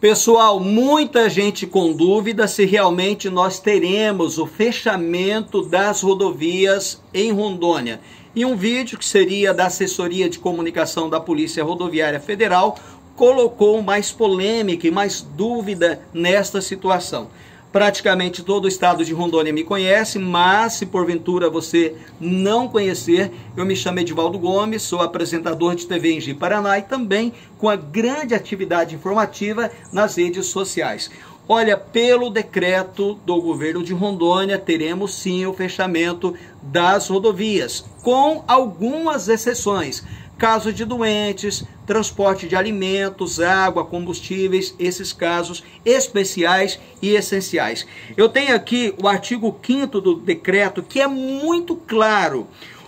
Pessoal, muita gente com dúvida se realmente nós teremos o fechamento das rodovias em Rondônia. E um vídeo que seria da assessoria de comunicação da Polícia Rodoviária Federal colocou mais polêmica e mais dúvida nesta situação. Praticamente todo o estado de Rondônia me conhece, mas se porventura você não conhecer, eu me chamo Edivaldo Gomes, sou apresentador de TV em Gi Paraná e também com a grande atividade informativa nas redes sociais. Olha, pelo decreto do governo de Rondônia, teremos sim o fechamento das rodovias, com algumas exceções caso de doentes, transporte de alimentos, água, combustíveis, esses casos especiais e essenciais. Eu tenho aqui o artigo 5 do decreto que é muito claro.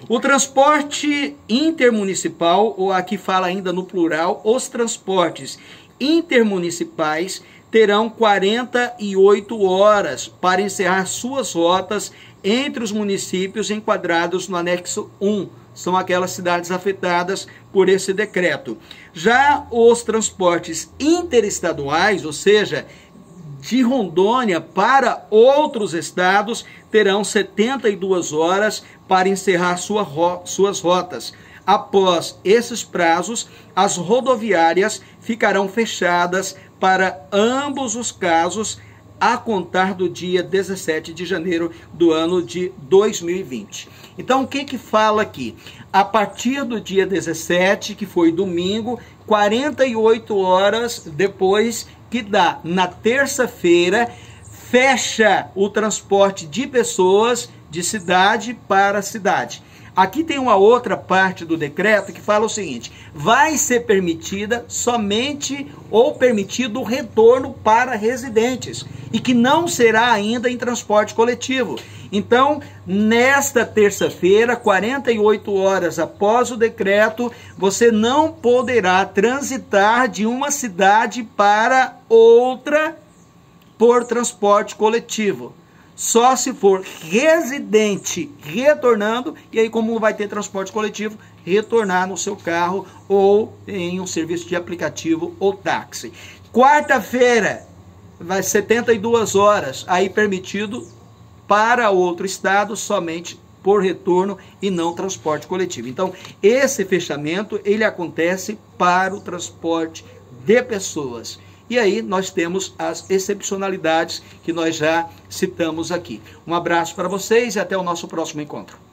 O transporte intermunicipal, ou aqui fala ainda no plural, os transportes intermunicipais terão 48 horas para encerrar suas rotas entre os municípios enquadrados no anexo 1 são aquelas cidades afetadas por esse decreto. Já os transportes interestaduais, ou seja, de Rondônia para outros estados, terão 72 horas para encerrar sua ro suas rotas. Após esses prazos, as rodoviárias ficarão fechadas para ambos os casos a contar do dia 17 de janeiro do ano de 2020. Então, o que que fala aqui? A partir do dia 17, que foi domingo, 48 horas depois que dá na terça-feira, fecha o transporte de pessoas de cidade para cidade. Aqui tem uma outra parte do decreto que fala o seguinte: vai ser permitida somente ou permitido o retorno para residentes e que não será ainda em transporte coletivo. Então, nesta terça-feira, 48 horas após o decreto, você não poderá transitar de uma cidade para outra por transporte coletivo só se for residente retornando, e aí, como vai ter transporte coletivo, retornar no seu carro ou em um serviço de aplicativo ou táxi. Quarta-feira, vai 72 horas, aí permitido para outro estado somente por retorno e não transporte coletivo. Então, esse fechamento ele acontece para o transporte de pessoas. E aí nós temos as excepcionalidades que nós já citamos aqui. Um abraço para vocês e até o nosso próximo encontro.